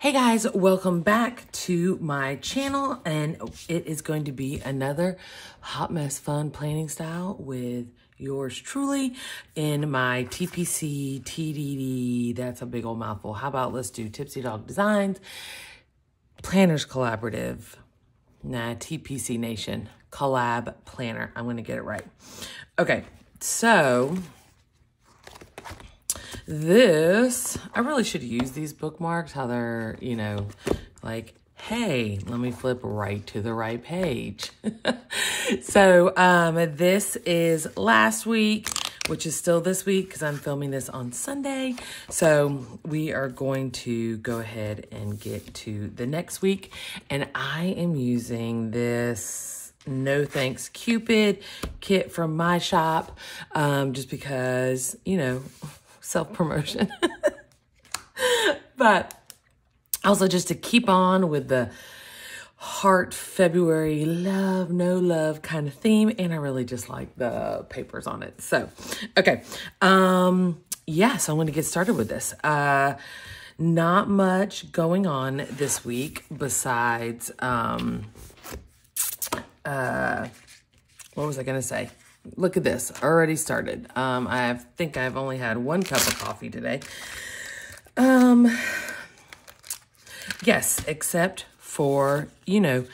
Hey guys, welcome back to my channel and it is going to be another hot mess fun planning style with yours truly in my TPC TDD. That's a big old mouthful. How about let's do Tipsy Dog Designs, Planners Collaborative, nah, TPC Nation Collab Planner. I'm going to get it right. Okay, so this, I really should use these bookmarks, how they're, you know, like, hey, let me flip right to the right page. so um, this is last week, which is still this week because I'm filming this on Sunday. So we are going to go ahead and get to the next week. And I am using this no thanks Cupid kit from my shop um, just because, you know, self promotion. but also just to keep on with the heart February love, no love kind of theme. And I really just like the papers on it. So, okay. Um, yeah, so I'm going to get started with this. Uh, not much going on this week besides, um, uh, what was I going to say? Look at this, already started. Um, I think I've only had one cup of coffee today. Um, yes, except for, you know,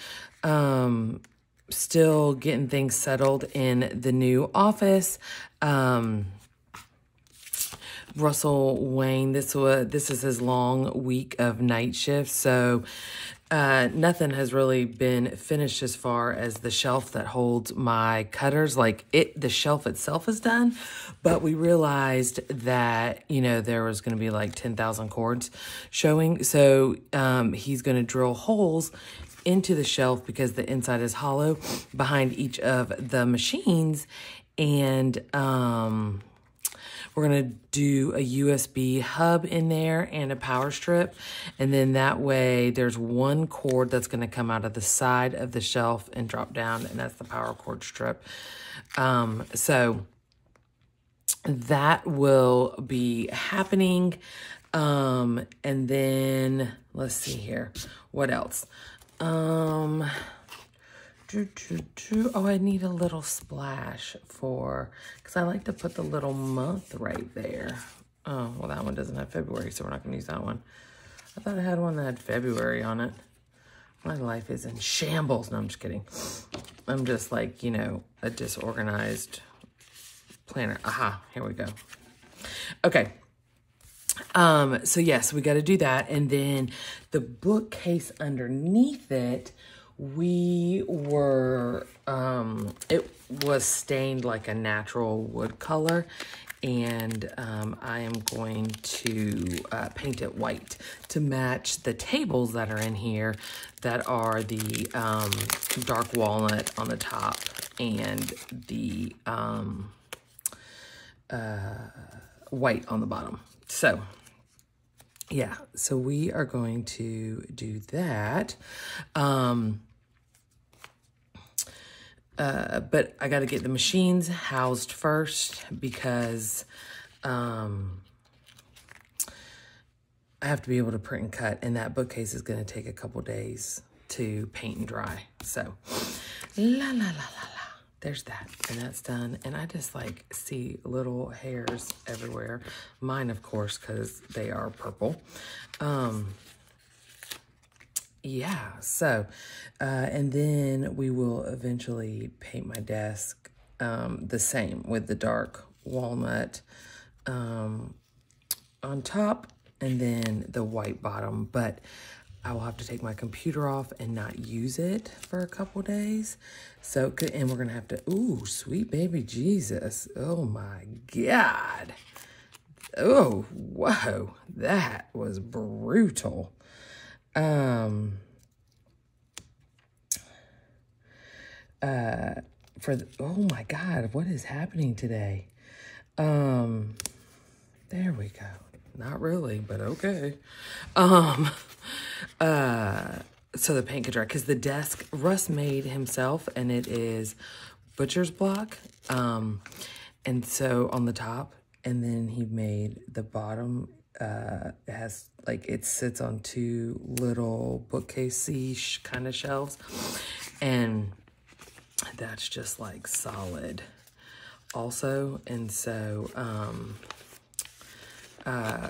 um, still getting things settled in the new office. Um, Russell Wayne, this was this is his long week of night shifts, so uh, nothing has really been finished as far as the shelf that holds my cutters. Like it, the shelf itself is done, but we realized that, you know, there was going to be like 10,000 cords showing. So, um, he's going to drill holes into the shelf because the inside is hollow behind each of the machines. And, um, we're going to do a USB hub in there and a power strip. And then that way there's one cord that's going to come out of the side of the shelf and drop down. And that's the power cord strip. Um, so that will be happening. Um, and then let's see here. What else? Um, Oh, I need a little splash for, because I like to put the little month right there. Oh, well, that one doesn't have February, so we're not going to use that one. I thought I had one that had February on it. My life is in shambles. No, I'm just kidding. I'm just like, you know, a disorganized planner. Aha, here we go. Okay. Um, so yes, we got to do that. And then the bookcase underneath it, we were, um, it was stained like a natural wood color and um, I am going to uh, paint it white to match the tables that are in here that are the um, dark walnut on the top and the um, uh, white on the bottom. So yeah, so we are going to do that. Um, uh, but I got to get the machines housed first because um, I have to be able to print and cut, and that bookcase is going to take a couple days to paint and dry. So, la la la la la. There's that, and that's done. And I just like see little hairs everywhere. Mine, of course, because they are purple. Um, yeah, so, uh, and then we will eventually paint my desk um, the same with the dark walnut um, on top and then the white bottom. But I will have to take my computer off and not use it for a couple days. So, and we're going to have to, ooh, sweet baby Jesus. Oh my God. Oh, whoa, that was brutal. Um, uh, for the, oh my God, what is happening today? Um, there we go. Not really, but okay. Um, uh, so the paint could dry because the desk Russ made himself, and it is butcher's block. Um, and so on the top, and then he made the bottom uh, it has like it sits on two little bookcase kind of shelves, and that's just like solid also. And so, um, uh,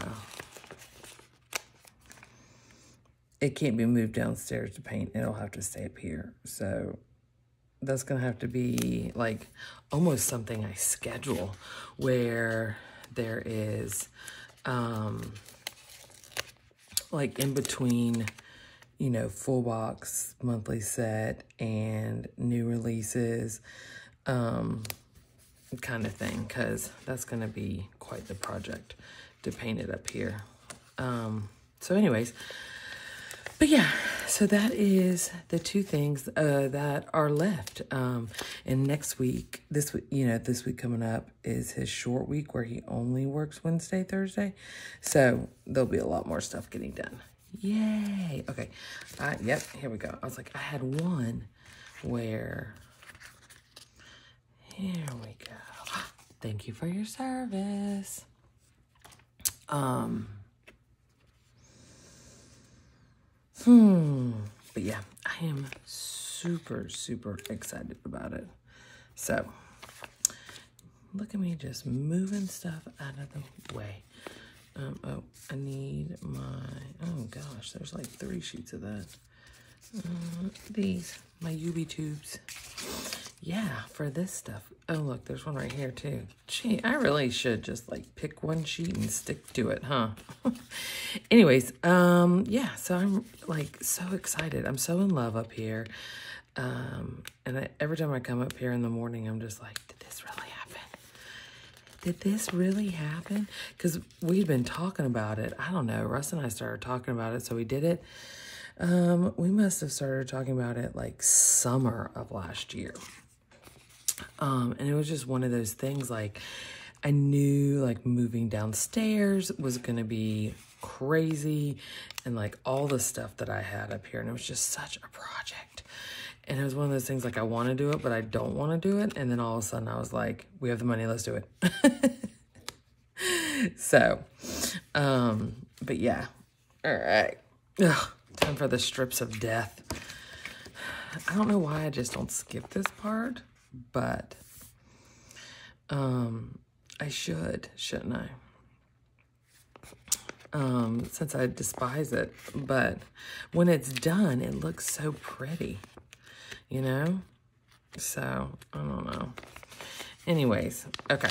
it can't be moved downstairs to paint. It'll have to stay up here. So that's to have to be like almost something I schedule where there is um like in between you know full box monthly set and new releases um kind of thing because that's going to be quite the project to paint it up here. Um so anyways but yeah, so that is the two things uh, that are left. Um, and next week, this week, you know, this week coming up is his short week where he only works Wednesday, Thursday. So there'll be a lot more stuff getting done. Yay. Okay. Uh, yep. Here we go. I was like, I had one where, here we go. Thank you for your service. Um, Hmm. But yeah, I am super, super excited about it. So, look at me just moving stuff out of the way. Um, oh, I need my, oh gosh, there's like three sheets of that. Uh, these, my UV tubes. Yeah, for this stuff. Oh, look, there's one right here too. Gee, I really should just like pick one sheet and stick to it, huh? Anyways, um, yeah, so I'm like so excited. I'm so in love up here. Um, and I, every time I come up here in the morning, I'm just like, did this really happen? Did this really happen? Because we'd been talking about it. I don't know. Russ and I started talking about it, so we did it. Um, we must have started talking about it like summer of last year. Um, and it was just one of those things like I knew like moving downstairs was going to be crazy and like all the stuff that I had up here. And it was just such a project. And it was one of those things like I want to do it, but I don't want to do it. And then all of a sudden I was like, we have the money, let's do it. so, um, but yeah. All right. Ugh, time for the strips of death. I don't know why I just don't skip this part but um, I should, shouldn't I? Um, since I despise it, but when it's done, it looks so pretty, you know? So, I don't know. Anyways, okay.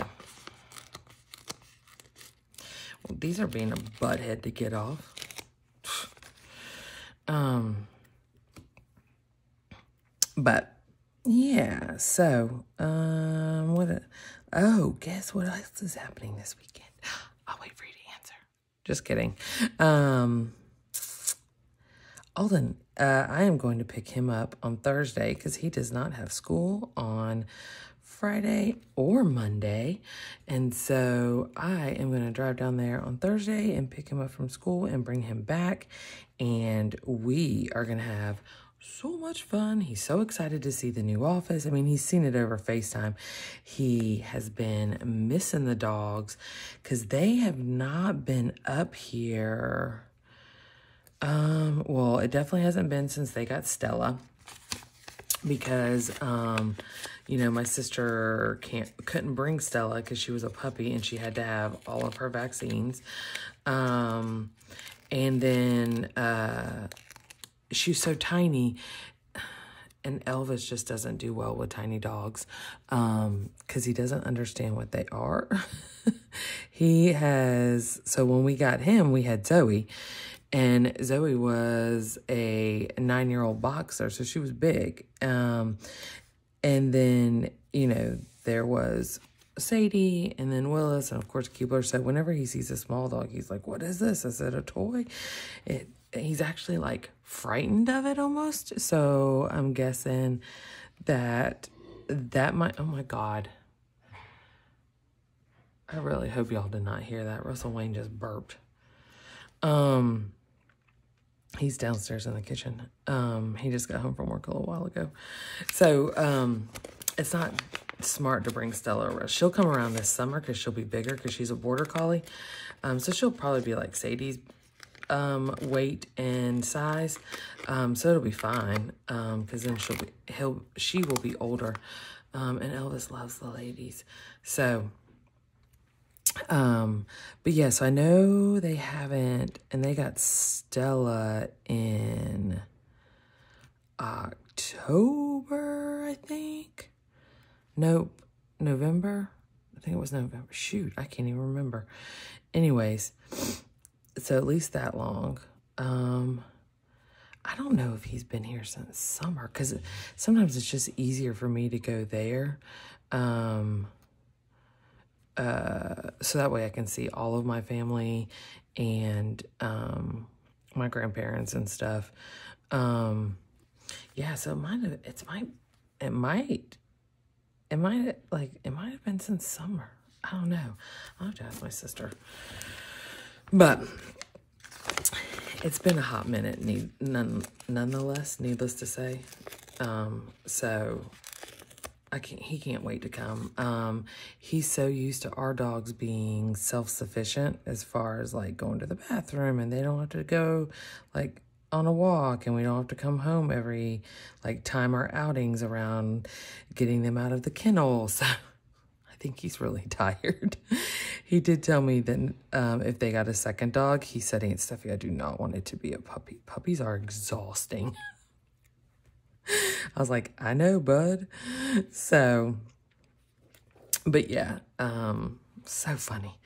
Well, these are being a butthead to get off. Um, but yeah, so, um, what, a, oh, guess what else is happening this weekend? I'll wait for you to answer. Just kidding. Um, Alden, uh, I am going to pick him up on Thursday because he does not have school on Friday or Monday. And so I am going to drive down there on Thursday and pick him up from school and bring him back. And we are going to have so much fun. He's so excited to see the new office. I mean, he's seen it over FaceTime. He has been missing the dogs because they have not been up here. Um, well, it definitely hasn't been since they got Stella because um you know my sister can't couldn't bring Stella because she was a puppy and she had to have all of her vaccines um and then uh she's so tiny and Elvis just doesn't do well with tiny dogs um cuz he doesn't understand what they are. he has so when we got him we had Zoe and Zoe was a 9-year-old boxer so she was big. Um and then, you know, there was Sadie and then Willis and of course Keebler. said whenever he sees a small dog, he's like, "What is this? Is it a toy?" It he's actually like frightened of it almost. So I'm guessing that that might, oh my God. I really hope y'all did not hear that. Russell Wayne just burped. Um, he's downstairs in the kitchen. Um, he just got home from work a little while ago. So, um, it's not smart to bring Stella around. She'll come around this summer because she'll be bigger because she's a border collie. Um, so she'll probably be like Sadie's um, weight and size. Um, so it'll be fine Um, because um, then she'll be, he'll, she will be older. Um, and Elvis loves the ladies. So, um, but yes, yeah, so I know they haven't, and they got Stella in October, I think. Nope, November. I think it was November. Shoot, I can't even remember. Anyways, so at least that long. Um, I don't know if he's been here since summer because sometimes it's just easier for me to go there. Um, uh, so that way I can see all of my family and um, my grandparents and stuff. Um, yeah, so it might have, it's might, it might, it might, like, it might have been since summer. I don't know. I'll have to ask my sister. But it's been a hot minute, need, none, nonetheless, needless to say. Um, so I can't, he can't wait to come. Um, he's so used to our dogs being self-sufficient as far as like going to the bathroom and they don't have to go like on a walk and we don't have to come home every like time our outings around getting them out of the kennel. So think he's really tired. he did tell me that um, if they got a second dog, he said, Aunt Steffi, I do not want it to be a puppy. Puppies are exhausting. I was like, I know, bud. So, but yeah, um, so funny.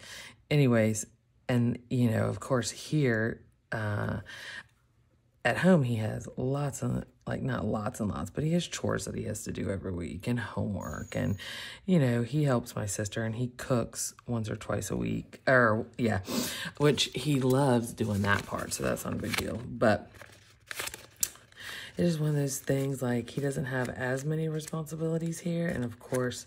Anyways, and you know, of course, here, uh, at home, he has lots of, like, not lots and lots, but he has chores that he has to do every week and homework. And, you know, he helps my sister and he cooks once or twice a week. Or, yeah, which he loves doing that part. So that's not a big deal. But it is one of those things, like, he doesn't have as many responsibilities here. And, of course,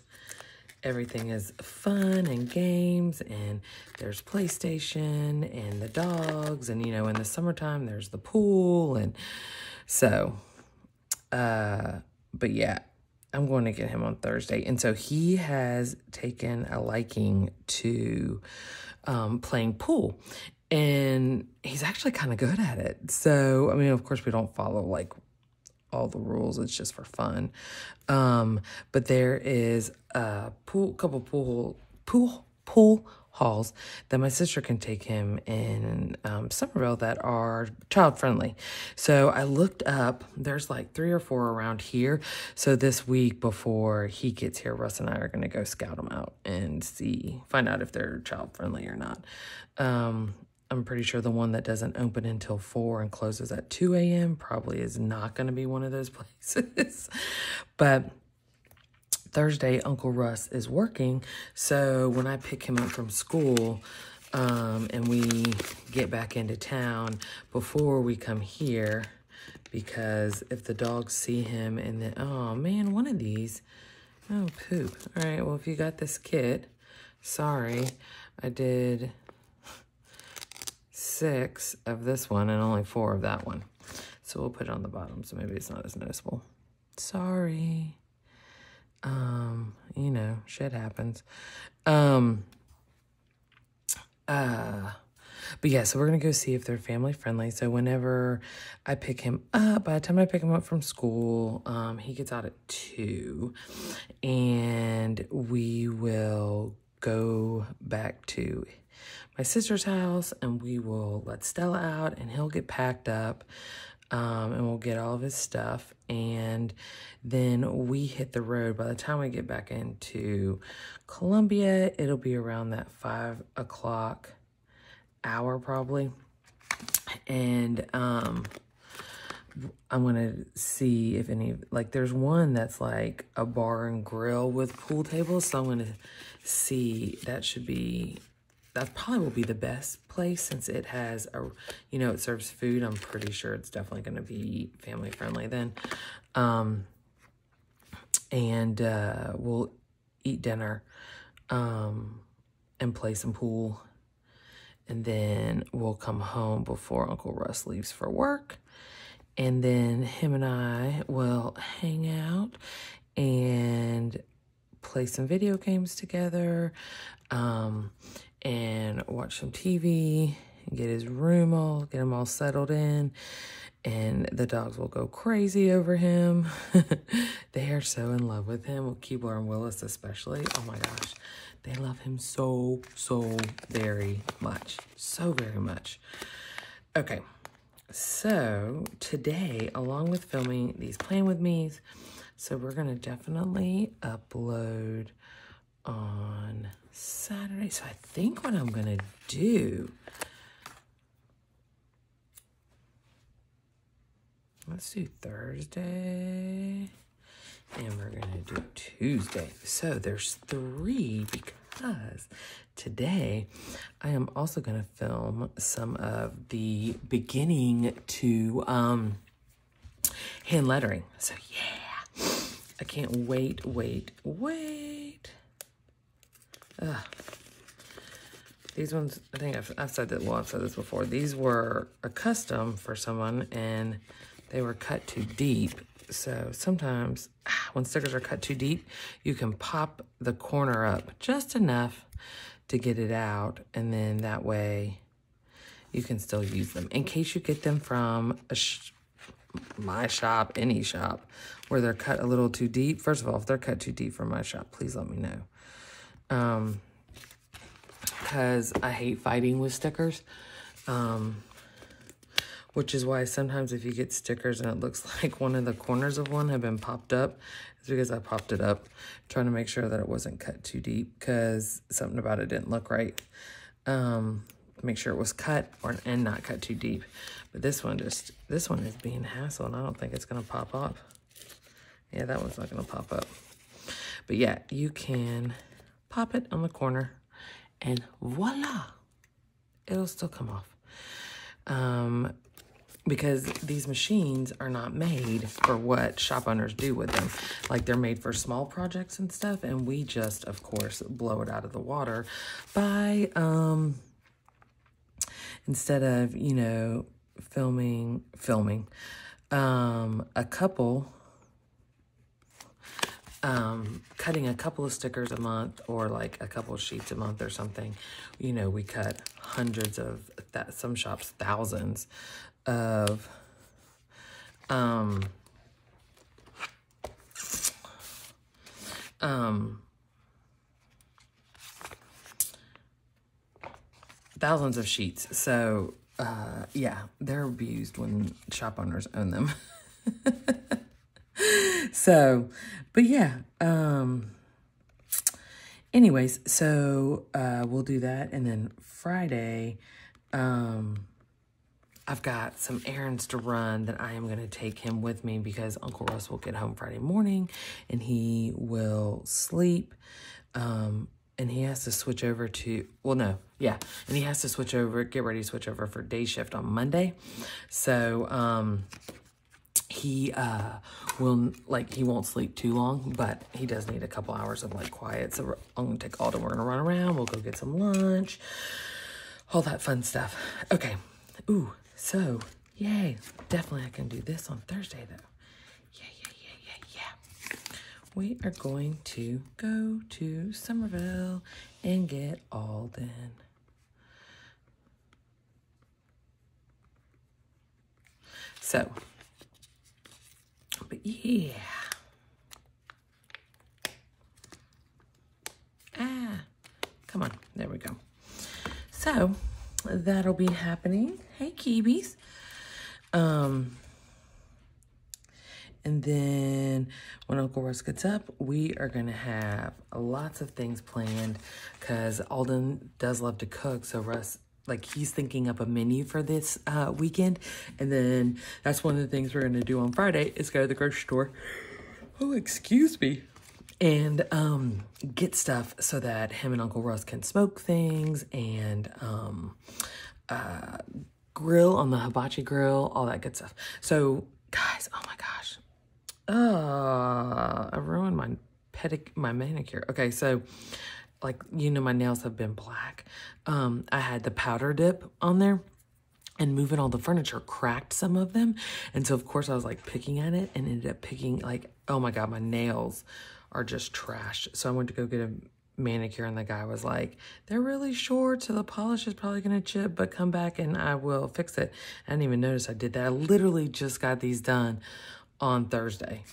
everything is fun and games and there's PlayStation and the dogs and you know in the summertime there's the pool and so uh but yeah I'm going to get him on Thursday. And so he has taken a liking to um playing pool and he's actually kind of good at it. So I mean of course we don't follow like all the rules. It's just for fun. Um, but there is a pool, couple pool, pool, pool halls that my sister can take him in um, Summerville that are child friendly. So I looked up, there's like three or four around here. So this week before he gets here, Russ and I are going to go scout them out and see, find out if they're child friendly or not. Um, I'm pretty sure the one that doesn't open until 4 and closes at 2 a.m. probably is not going to be one of those places. but Thursday, Uncle Russ is working. So when I pick him up from school um, and we get back into town before we come here, because if the dogs see him and then, oh man, one of these, oh poop. All right, well, if you got this kit, sorry, I did six of this one and only four of that one. So we'll put it on the bottom so maybe it's not as noticeable. Sorry. Um, you know, shit happens. Um, uh, but yeah, so we're going to go see if they're family friendly. So whenever I pick him up, by the time I pick him up from school, um, he gets out at two and we will go back to my sister's house and we will let Stella out and he'll get packed up um, and we'll get all of his stuff. And then we hit the road. By the time we get back into Columbia, it'll be around that five o'clock hour probably. And um, I'm to see if any, like there's one that's like a bar and grill with pool tables. So I'm to see, that should be that probably will be the best place since it has a, you know, it serves food. I'm pretty sure it's definitely going to be family friendly then. Um, and uh, we'll eat dinner um, and play some pool. And then we'll come home before Uncle Russ leaves for work. And then him and I will hang out and play some video games together, um, and watch some TV, get his room all, get him all settled in, and the dogs will go crazy over him. they are so in love with him, Keebler and Willis especially. Oh my gosh, they love him so, so very much. So very much. Okay, so today, along with filming these Plan With Me's, so we're going to definitely upload on Saturday. So I think what I'm going to do Let's do Thursday. And we're going to do Tuesday. So there's three because today I am also going to film some of the beginning to um, hand lettering. So yeah, I can't wait, wait, wait. Ugh. These ones, I think I've, I've said that, well, I've said this before. These were a custom for someone and they were cut too deep. So sometimes ah, when stickers are cut too deep, you can pop the corner up just enough to get it out. And then that way you can still use them. In case you get them from sh my shop, any shop, where they're cut a little too deep. First of all, if they're cut too deep from my shop, please let me know. Um, because I hate fighting with stickers. Um, which is why sometimes if you get stickers and it looks like one of the corners of one have been popped up, it's because I popped it up trying to make sure that it wasn't cut too deep because something about it didn't look right. Um, make sure it was cut or and not cut too deep. But this one just, this one is being hassle and I don't think it's going to pop up. Yeah, that one's not going to pop up. But yeah, you can pop it on the corner and voila, it'll still come off. Um, because these machines are not made for what shop owners do with them. Like they're made for small projects and stuff, and we just, of course, blow it out of the water by, um, instead of, you know, filming, filming, um, a couple, um, cutting a couple of stickers a month or like a couple of sheets a month or something, you know, we cut hundreds of that, some shops, thousands of um, um, thousands of sheets. So, uh, yeah, they're abused when shop owners own them. so, but yeah, um, anyways, so, uh, we'll do that. And then Friday, um, I've got some errands to run that I am going to take him with me because Uncle Russ will get home Friday morning and he will sleep. Um, and he has to switch over to, well, no, yeah. And he has to switch over, get ready to switch over for day shift on Monday. So, um, he uh will like he won't sleep too long but he does need a couple hours of like quiet so i'm gonna take Alden we're gonna run around we'll go get some lunch all that fun stuff okay ooh so, yay. Definitely I can do this on Thursday, though. Yeah, yeah, yeah, yeah, yeah. We are going to go to Summerville and get Alden. So, but yeah. Ah, come on. There we go. So, that'll be happening. Hey, Kiwis. Um, and then when Uncle Russ gets up, we are going to have lots of things planned because Alden does love to cook. So Russ, like he's thinking up a menu for this uh, weekend. And then that's one of the things we're to do on Friday is go to the grocery store. Oh, excuse me and um, get stuff so that him and Uncle Russ can smoke things and um, uh, grill on the hibachi grill, all that good stuff. So, guys, oh my gosh, uh, I ruined my pedic my manicure. Okay, so like you know, my nails have been black. Um, I had the powder dip on there and moving all the furniture cracked some of them. And so, of course, I was like picking at it and ended up picking like, oh my God, my nails are just trashed. So I went to go get a manicure and the guy was like, they're really short, so the polish is probably going to chip, but come back and I will fix it. I didn't even notice I did that. I literally just got these done on Thursday.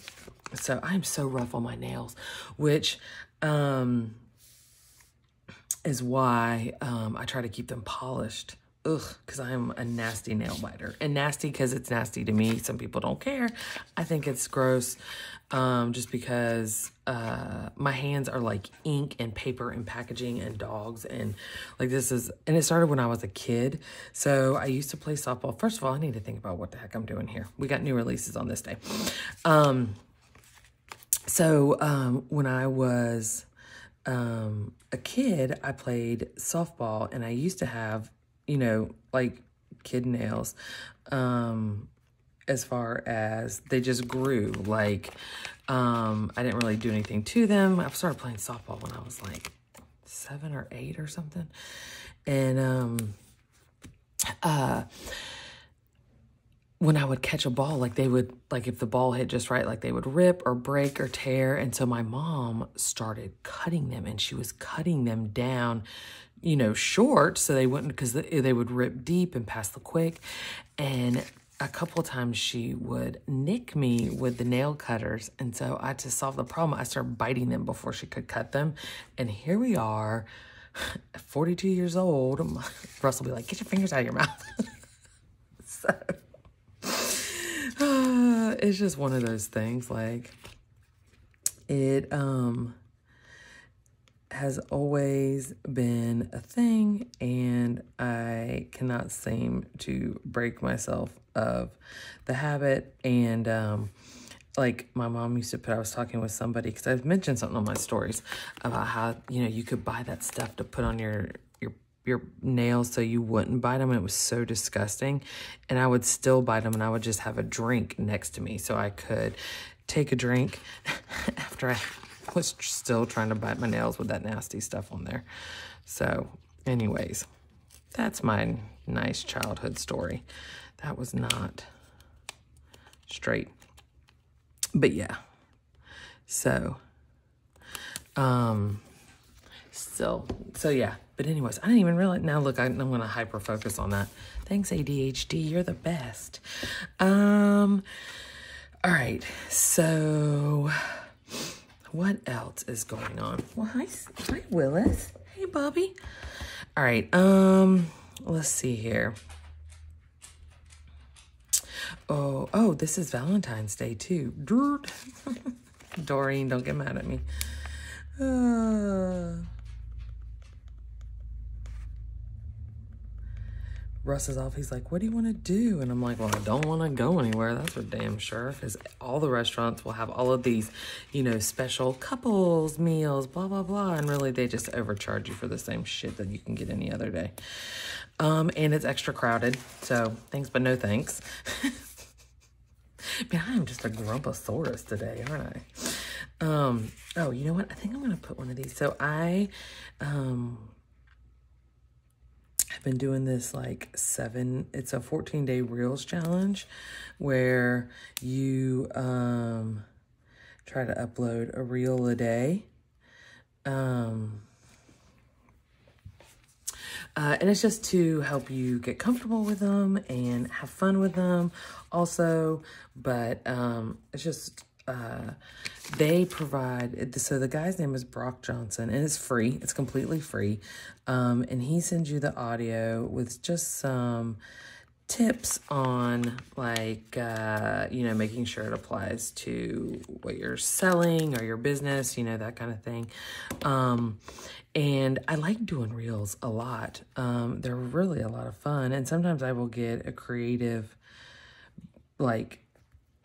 So I'm so rough on my nails, which um, is why um, I try to keep them polished. Ugh, because I'm a nasty nail biter. And nasty because it's nasty to me. Some people don't care. I think it's gross um, just because uh, my hands are like ink and paper and packaging and dogs. And like this is, and it started when I was a kid. So I used to play softball. First of all, I need to think about what the heck I'm doing here. We got new releases on this day. Um, so um, when I was um, a kid, I played softball and I used to have you know, like kid nails, um, as far as they just grew. Like, um, I didn't really do anything to them. I started playing softball when I was like seven or eight or something. And, um, uh, when I would catch a ball, like they would, like if the ball hit just right, like they would rip or break or tear. And so my mom started cutting them and she was cutting them down you know, short so they wouldn't, because they would rip deep and pass the quick. And a couple times she would nick me with the nail cutters. And so I, to solve the problem, I started biting them before she could cut them. And here we are, 42 years old. Russ will be like, get your fingers out of your mouth. so it's just one of those things. Like it, um, has always been a thing, and I cannot seem to break myself of the habit. And um, like my mom used to put, I was talking with somebody because I've mentioned something on my stories about how you know you could buy that stuff to put on your your nails so you wouldn't bite them it was so disgusting and I would still bite them and I would just have a drink next to me so I could take a drink after I was still trying to bite my nails with that nasty stuff on there. So, anyways, that's my nice childhood story. That was not straight. But yeah. So, um, still, so yeah. But anyways, I didn't even realize. Now look, I, I'm going to hyper focus on that. Thanks, ADHD. You're the best. Um, all right. So, what else is going on? Well, hi, hi Willis. Hey, Bobby. All right. Um, let's see here. Oh, oh, this is Valentine's Day too. Doreen, don't get mad at me. Uh, Russ is off. He's like, what do you want to do? And I'm like, well, I don't want to go anywhere. That's for damn sure. Because all the restaurants will have all of these, you know, special couples meals, blah, blah, blah. And really, they just overcharge you for the same shit that you can get any other day. Um, and it's extra crowded. So thanks, but no thanks. Man, I am just a grumposaurus today, aren't I? Um, oh, you know what? I think I'm going to put one of these. So I, um, I've been doing this like seven, it's a 14 day reels challenge where you um, try to upload a reel a day. Um, uh, and it's just to help you get comfortable with them and have fun with them also. But um, it's just uh, they provide, so the guy's name is Brock Johnson and it's free. It's completely free. Um, and he sends you the audio with just some tips on like, uh, you know, making sure it applies to what you're selling or your business, you know, that kind of thing. Um, and I like doing reels a lot. Um, they're really a lot of fun. And sometimes I will get a creative, like,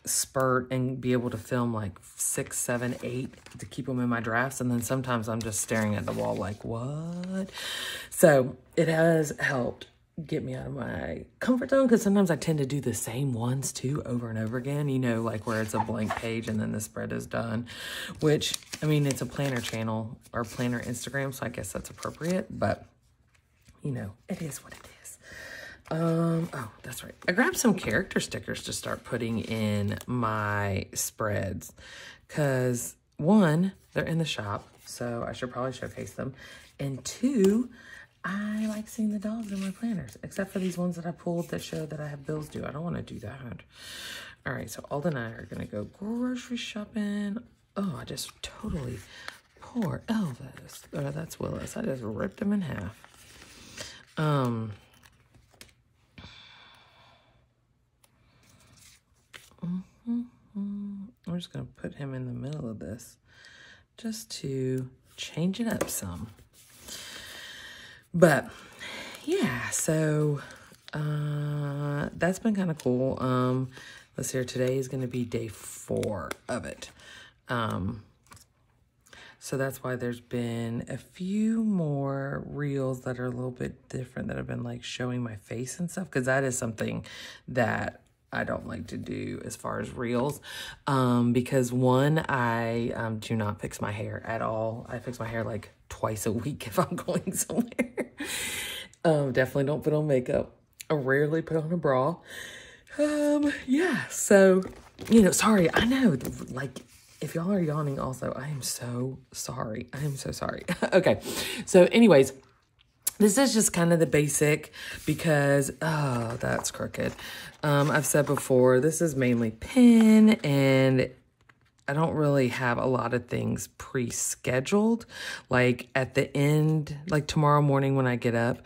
spurt and be able to film like six, seven, eight to keep them in my drafts. And then sometimes I'm just staring at the wall like, what? So it has helped get me out of my comfort zone because sometimes I tend to do the same ones too over and over again, you know, like where it's a blank page and then the spread is done, which I mean, it's a planner channel or planner Instagram, so I guess that's appropriate, but you know, it is what it is. Um, oh, that's right. I grabbed some character stickers to start putting in my spreads because one, they're in the shop, so I should probably showcase them. And two, I like seeing the dogs in my planners, except for these ones that I pulled that show that I have bills due. I don't want to do that. All right, so Alden and I are going to go grocery shopping. Oh, I just totally, poor Elvis. Oh, that's Willis. I just ripped him in half. Um, mm -hmm. I'm just going to put him in the middle of this just to change it up some. But yeah, so uh, that's been kind of cool. Um, let's see here. Today is going to be day four of it. Um, so that's why there's been a few more reels that are a little bit different that have been like showing my face and stuff because that is something that I don't like to do as far as reels um, because one, I um, do not fix my hair at all. I fix my hair like twice a week if I'm going somewhere. um, definitely don't put on makeup. I rarely put on a bra. Um, yeah, so, you know, sorry, I know, like, if y'all are yawning also, I am so sorry. I am so sorry. okay, so anyways, this is just kind of the basic because, oh, that's crooked. Um, I've said before, this is mainly pin and I don't really have a lot of things pre-scheduled. Like at the end, like tomorrow morning when I get up,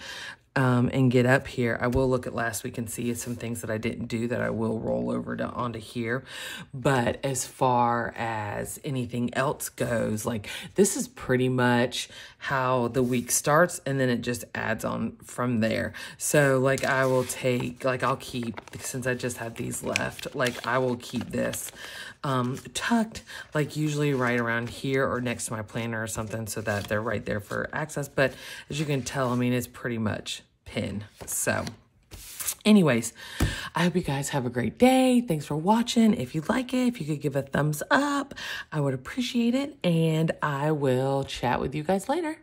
um, and get up here, I will look at last week and see some things that I didn't do that I will roll over to onto here. But as far as anything else goes, like this is pretty much how the week starts and then it just adds on from there. So like I will take, like I'll keep, since I just have these left, like I will keep this um, tucked like usually right around here or next to my planner or something so that they're right there for access. But as you can tell, I mean, it's pretty much pin. So anyways, I hope you guys have a great day. Thanks for watching. If you like it, if you could give a thumbs up, I would appreciate it. And I will chat with you guys later.